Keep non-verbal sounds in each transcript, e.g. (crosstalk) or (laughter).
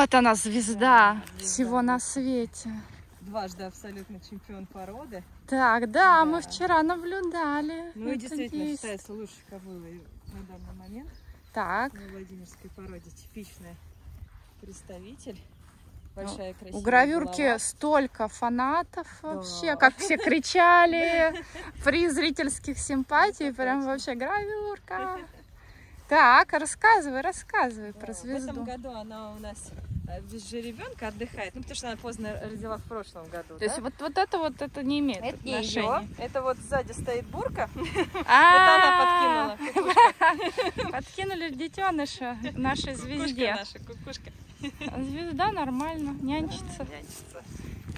Вот она, звезда всего на свете. Дважды абсолютно чемпион породы. Так, да, Да. мы вчера наблюдали. Ну и действительно есть. считается лучшей кобылой на данный момент. Так, На Владимирской породе типичный представитель. Большая красивая Ну, у гравюрки голова. столько фанатов вообще, Да. как все кричали (laughs) при зрительских симпатий, Это прям вообще гравюрка. (laughs) Так, рассказывай, рассказывай Да, про В этом звезду. году она у нас э, без жеребенка отдыхает. Ну, потому что она поздно родила в прошлом году. То есть да? вот, вот это вот это не имеет это не отношения. ее. Это вот сзади стоит бурка. (laughs) Это А, она подкинула. (laughs) Подкинули детеныша нашей Кукушка звезде. наша, кукушка. Звезда нормально. Нянчится.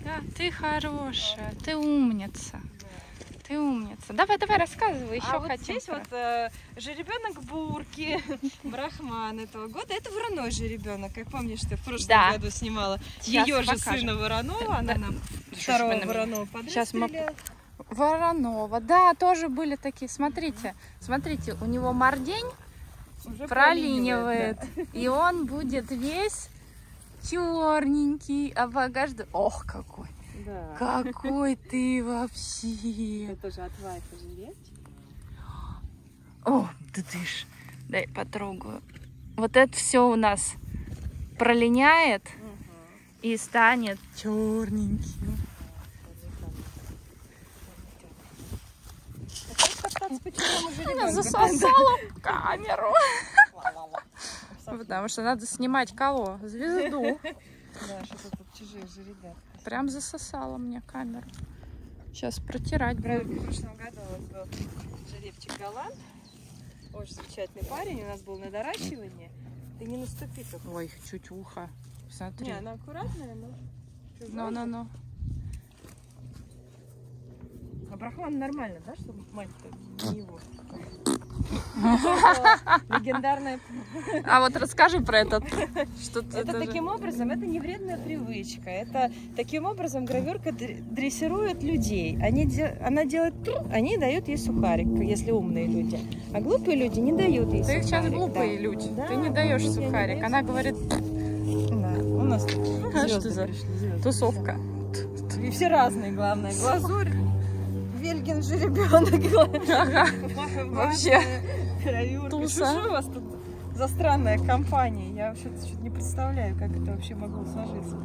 Да, ты хорошая, ты умница, ты умница. Давай, давай, рассказывай, еще а вот хотим. здесь про- вот э, жеребенок бурки, (laughs) брахман этого года. Это вороной жеребенок, как помнишь, ты в прошлом Да. году снимала. Сейчас Ее же покажем. сына Воронова, она Да. нам вы второго на? Воронова Сейчас мы. Воронова, да, тоже были такие. Смотрите, смотрите, у него мордень Уже пролинивает, и он будет весь черненький, обогажда. Ох, какой, Да. какой ты вообще. Это же от вайфа. О, да ты ж, дай потрогаю. Вот это все у нас пролиняет и станет черненьким. Она засосала в камеру. Потому что надо снимать кого? Звезду. Да, что тут чужих же ребят. Прям засосала мне камеру. Сейчас протирать В буду. прошлом году у нас был жеребчик Голланд. Очень замечательный парень. У нас был на доращивании. Ты не наступи только. Ой, чуть ухо. Смотри. Не, она аккуратная, но... ну. А Брахман нормально, да, что мать-то не его? (laughs) Легендарная. А вот расскажи про этот. Что Это же- таким образом, это не вредная привычка. Это таким образом гравюрка др- дрессирует людей. Они, де- она делает они дают ей сухарик, если умные люди. А глупые люди не дают ей Ты их сейчас сухарик, глупые да. люди. Да, Ты не даешь не сухарик. даю Она говорит Да, у нас А что за пришли, тусовка. И все разные, главное. Глазурь, Вельгин жеребенок. Ага. Вообще, туса. Что же у вас тут за странная компания? Я вообще что-то не представляю, как это вообще могло сложиться.